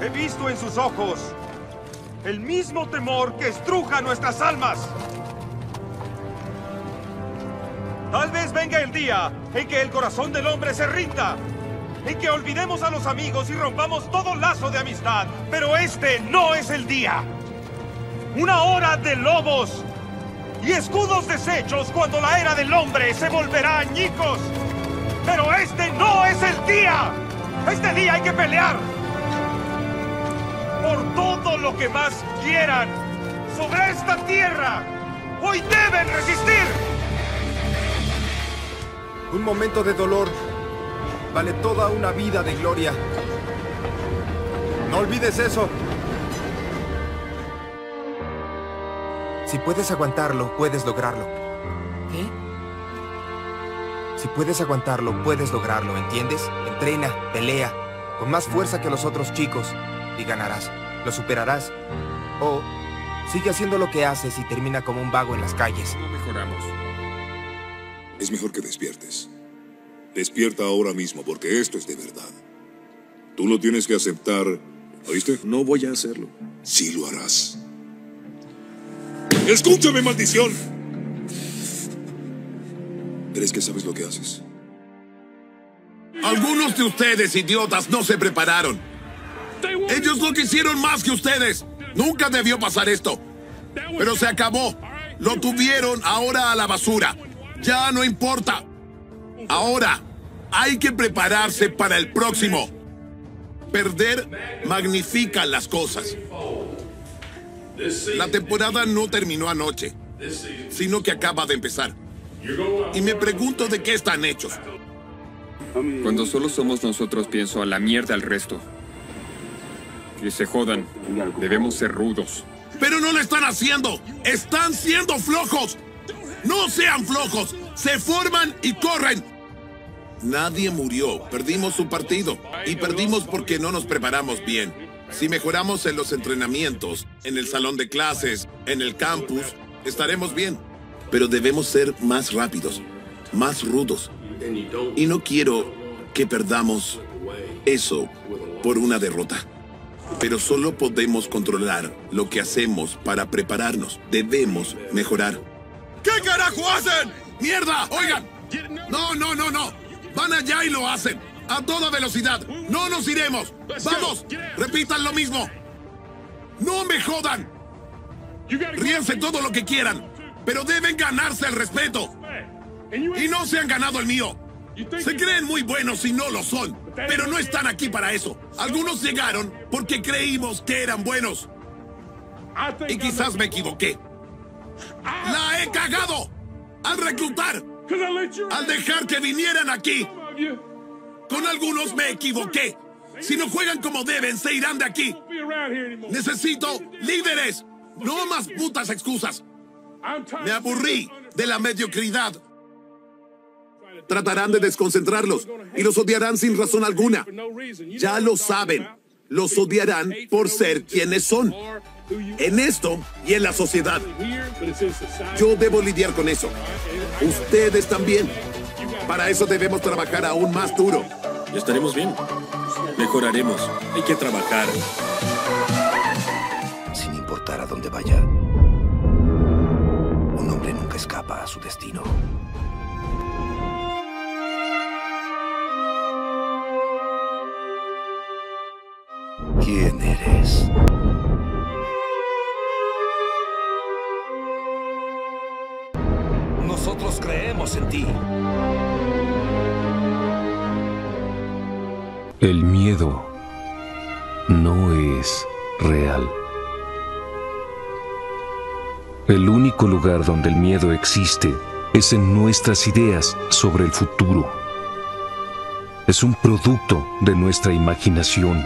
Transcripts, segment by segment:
He visto en sus ojos el mismo temor que estruja nuestras almas. Tal vez venga el día en que el corazón del hombre se rinda, en que olvidemos a los amigos y rompamos todo lazo de amistad. Pero este no es el día. Una hora de lobos y escudos deshechos cuando la era del hombre se volverá añicos. Pero este no es el día. Este día hay que pelear por todo lo que más quieran sobre esta tierra. Hoy deben resistir. Un momento de dolor vale toda una vida de gloria. No olvides eso. Si puedes aguantarlo, puedes lograrlo. ¿Qué? Si puedes aguantarlo, puedes lograrlo, ¿entiendes? Entrena, pelea, con más fuerza que los otros chicos, y ganarás. Lo superarás. O sigue haciendo lo que haces y termina como un vago en las calles. No mejoramos. Es mejor que despiertes. Despierta ahora mismo, porque esto es de verdad. Tú lo tienes que aceptar. ¿Oíste? No voy a hacerlo. Sí lo harás. ¡Escúchame, maldición! ¿Crees que sabes lo que haces? Algunos de ustedes, idiotas, no se prepararon. Ellos no quisieron más que ustedes. Nunca debió pasar esto. Pero se acabó. Lo tuvieron ahora a la basura. Ya no importa. Ahora hay que prepararse para el próximo. Perder magnifica las cosas. La temporada no terminó anoche, sino que acaba de empezar. Y me pregunto de qué están hechos. Cuando solo somos nosotros pienso a la mierda al resto. Que se jodan. Debemos ser rudos. Pero no lo están haciendo. Están siendo flojos. No sean flojos. Se forman y corren. Nadie murió. Perdimos un partido. Y perdimos porque no nos preparamos bien. Si mejoramos en los entrenamientos, en el salón de clases, en el campus, estaremos bien. Pero debemos ser más rápidos, más rudos. Y no quiero que perdamos eso por una derrota. Pero solo podemos controlar lo que hacemos para prepararnos. Debemos mejorar. ¿Qué carajo hacen? ¡Mierda! ¡Oigan! No, no, no, no. Van allá y lo hacen. A toda velocidad. No nos iremos. ¡Vamos! Repitan lo mismo. ¡No me jodan! Ríense todo lo que quieran. Pero deben ganarse el respeto. Y no se han ganado el mío. Se creen muy buenos y no lo son. Pero no están aquí para eso. Algunos llegaron porque creímos que eran buenos. Y quizás me equivoqué. ¡La he cagado! Al reclutar. Al dejar que vinieran aquí. Con algunos me equivoqué. Si no juegan como deben, se irán de aquí. Necesito líderes. No más putas excusas. Me aburrí de la mediocridad. Tratarán de desconcentrarlos y los odiarán sin razón alguna. Ya lo saben. Los odiarán por ser quienes son. En esto y en la sociedad. Yo debo lidiar con eso. Ustedes también. Para eso debemos trabajar aún más duro. Estaremos bien. Mejoraremos. Hay que trabajar. Sin importar a dónde vaya, un hombre nunca escapa a su destino. El miedo no es real. El único lugar donde el miedo existe es en nuestras ideas sobre el futuro. Es un producto de nuestra imaginación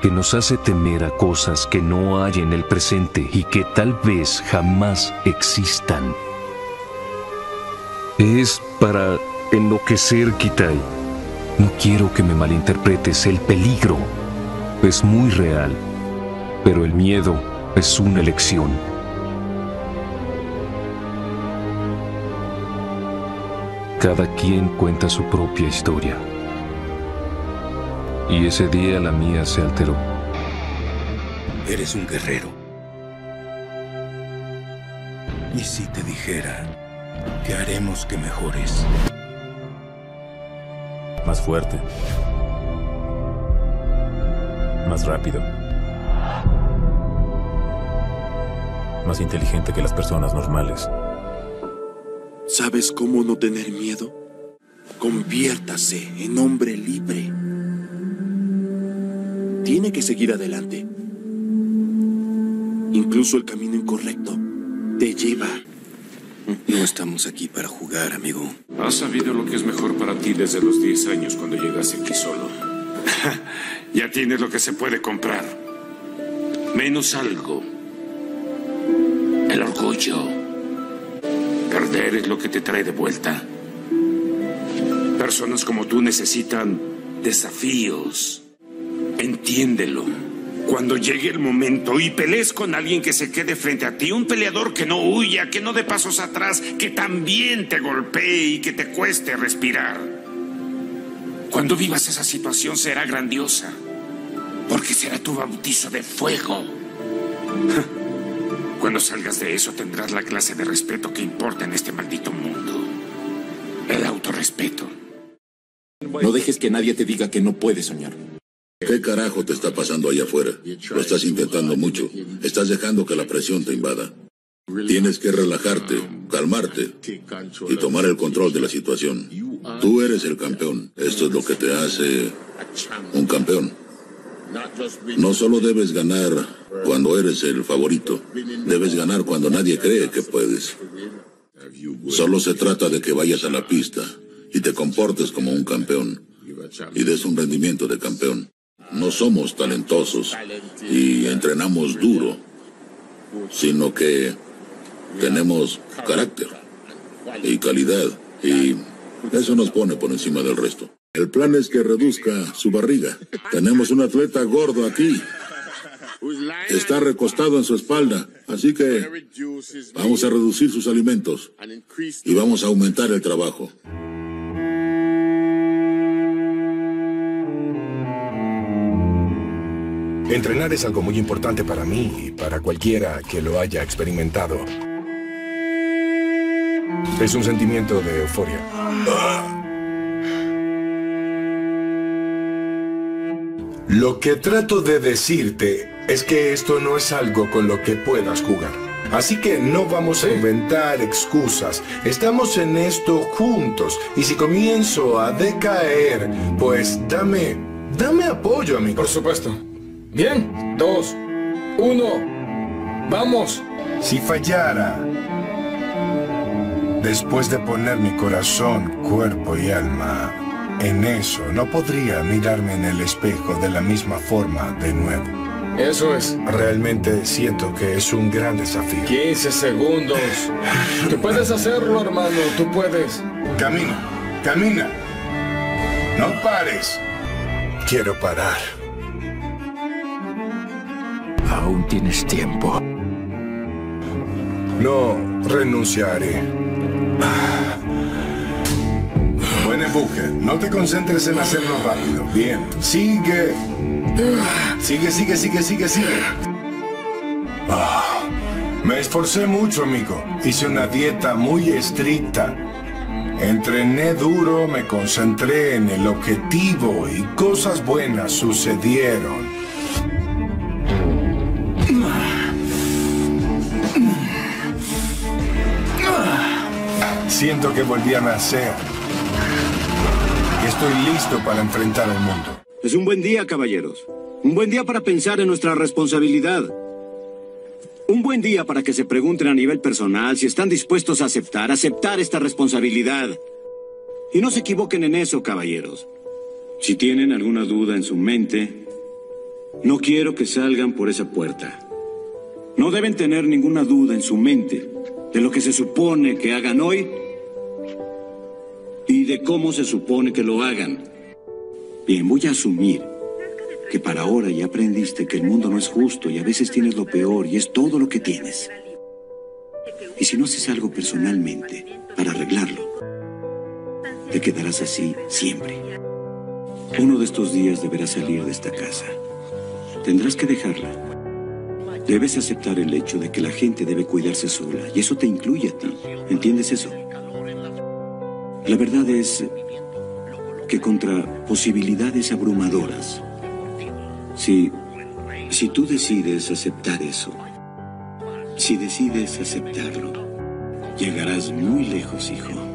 que nos hace temer a cosas que no hay en el presente y que tal vez jamás existan. Es para enloquecer, Kitai. No quiero que me malinterpretes, el peligro es muy real, pero el miedo es una elección. Cada quien cuenta su propia historia. Y ese día la mía se alteró. Eres un guerrero. ¿Y si te dijera que haremos que mejores? Más fuerte. Más rápido. Más inteligente que las personas normales. ¿Sabes cómo no tener miedo? Conviértase en hombre libre. Tiene que seguir adelante. Incluso el camino incorrecto te lleva. No estamos aquí para jugar, amigo. Has sabido lo que es mejor para ti desde los 10 años cuando llegaste aquí solo. ya tienes lo que se puede comprar. Menos algo. El orgullo. Perder es lo que te trae de vuelta. Personas como tú necesitan desafíos. Entiéndelo. Cuando llegue el momento y pelees con alguien que se quede frente a ti, un peleador que no huya, que no dé pasos atrás, que también te golpee y que te cueste respirar. Cuando vivas esa situación será grandiosa, porque será tu bautizo de fuego. Cuando salgas de eso tendrás la clase de respeto que importa en este maldito mundo. El autorrespeto. No dejes que nadie te diga que no puedes soñar. ¿Qué carajo te está pasando allá afuera? Lo estás intentando mucho. Estás dejando que la presión te invada. Tienes que relajarte, calmarte y tomar el control de la situación. Tú eres el campeón. Esto es lo que te hace un campeón. No solo debes ganar cuando eres el favorito, debes ganar cuando nadie cree que puedes. Solo se trata de que vayas a la pista y te comportes como un campeón y des un rendimiento de campeón. No somos talentosos y entrenamos duro, sino que tenemos carácter y calidad y eso nos pone por encima del resto. El plan es que reduzca su barriga. Tenemos un atleta gordo aquí. Está recostado en su espalda, así que vamos a reducir sus alimentos y vamos a aumentar el trabajo. Entrenar es algo muy importante para mí y para cualquiera que lo haya experimentado. Es un sentimiento de euforia. Lo que trato de decirte es que esto no es algo con lo que puedas jugar. Así que no vamos a inventar excusas. Estamos en esto juntos. Y si comienzo a decaer, pues dame, dame apoyo, amigo. Por supuesto. Bien, dos, uno, vamos. Si fallara, después de poner mi corazón, cuerpo y alma en eso, no podría mirarme en el espejo de la misma forma de nuevo. Eso es. Realmente siento que es un gran desafío. 15 segundos. Tú puedes hacerlo, hermano. Tú puedes. Camina, camina. No pares. Quiero parar. Aún tienes tiempo. No renunciaré. Buen empuje. No te concentres en hacerlo rápido. Bien. Sigue. Sigue, sigue, sigue, sigue, sigue. Ah, me esforcé mucho, amigo. Hice una dieta muy estricta. Entrené duro, me concentré en el objetivo y cosas buenas sucedieron. Siento que volví a nacer. Y estoy listo para enfrentar el mundo. Es un buen día, caballeros. Un buen día para pensar en nuestra responsabilidad. Un buen día para que se pregunten a nivel personal si están dispuestos a aceptar, aceptar esta responsabilidad. Y no se equivoquen en eso, caballeros. Si tienen alguna duda en su mente, no quiero que salgan por esa puerta. No deben tener ninguna duda en su mente de lo que se supone que hagan hoy de cómo se supone que lo hagan. Bien, voy a asumir que para ahora ya aprendiste que el mundo no es justo y a veces tienes lo peor y es todo lo que tienes. Y si no haces algo personalmente para arreglarlo, te quedarás así siempre. Uno de estos días deberás salir de esta casa. Tendrás que dejarla. Debes aceptar el hecho de que la gente debe cuidarse sola, y eso te incluye a ti. ¿Entiendes eso? La verdad es que contra posibilidades abrumadoras, si, si tú decides aceptar eso, si decides aceptarlo, llegarás muy lejos, hijo.